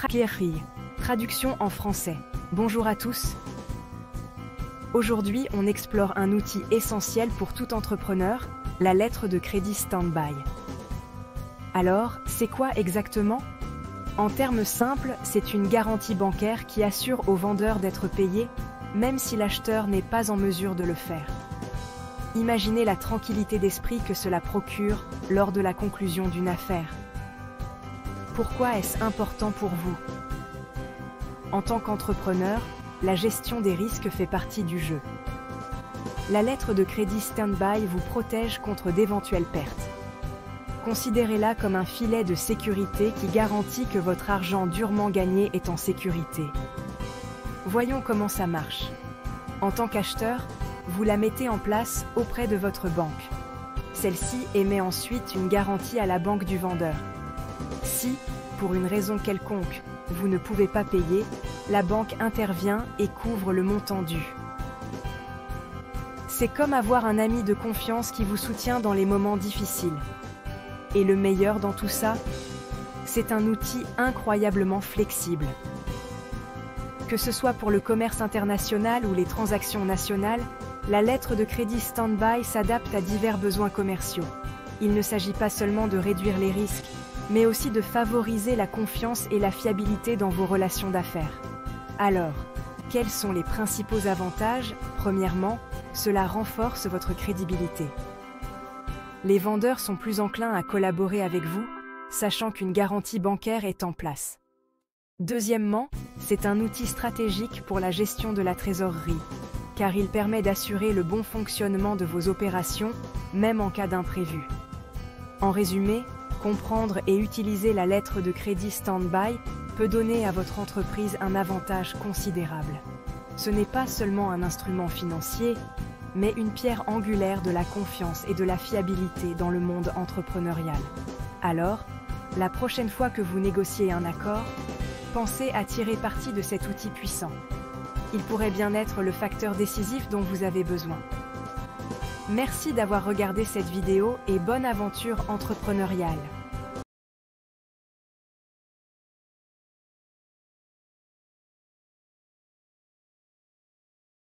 Traquerie. Traduction en français. Bonjour à tous. Aujourd'hui, on explore un outil essentiel pour tout entrepreneur, la lettre de crédit Standby. Alors, c'est quoi exactement? En termes simples, c'est une garantie bancaire qui assure au vendeur d'être payé, même si l'acheteur n'est pas en mesure de le faire. Imaginez la tranquillité d'esprit que cela procure lors de la conclusion d'une affaire. Pourquoi est-ce important pour vous? En tant qu'entrepreneur, la gestion des risques fait partie du jeu. La lettre de crédit Standby vous protège contre d'éventuelles pertes. Considérez-la comme un filet de sécurité qui garantit que votre argent durement gagné est en sécurité. Voyons comment ça marche. En tant qu'acheteur, vous la mettez en place auprès de votre banque. Celle-ci émet ensuite une garantie à la banque du vendeur. Si, pour une raison quelconque, vous ne pouvez pas payer, la banque intervient et couvre le montant dû. C'est comme avoir un ami de confiance qui vous soutient dans les moments difficiles. Et le meilleur dans tout ça, c'est un outil incroyablement flexible. Que ce soit pour le commerce international ou les transactions nationales, la lettre de crédit Standby s'adapte à divers besoins commerciaux. Il ne s'agit pas seulement de réduire les risques, mais aussi de favoriser la confiance et la fiabilité dans vos relations d'affaires. Alors, quels sont les principaux avantages? Premièrement, cela renforce votre crédibilité. Les vendeurs sont plus enclins à collaborer avec vous, sachant qu'une garantie bancaire est en place. Deuxièmement, c'est un outil stratégique pour la gestion de la trésorerie, car il permet d'assurer le bon fonctionnement de vos opérations, même en cas d'imprévu. En résumé, Comprendre et utiliser la lettre de crédit Standby peut donner à votre entreprise un avantage considérable. Ce n'est pas seulement un instrument financier, mais une pierre angulaire de la confiance et de la fiabilité dans le monde entrepreneurial. Alors, la prochaine fois que vous négociez un accord, pensez à tirer parti de cet outil puissant. Il pourrait bien être le facteur décisif dont vous avez besoin. Merci d'avoir regardé cette vidéo et bonne aventure entrepreneuriale.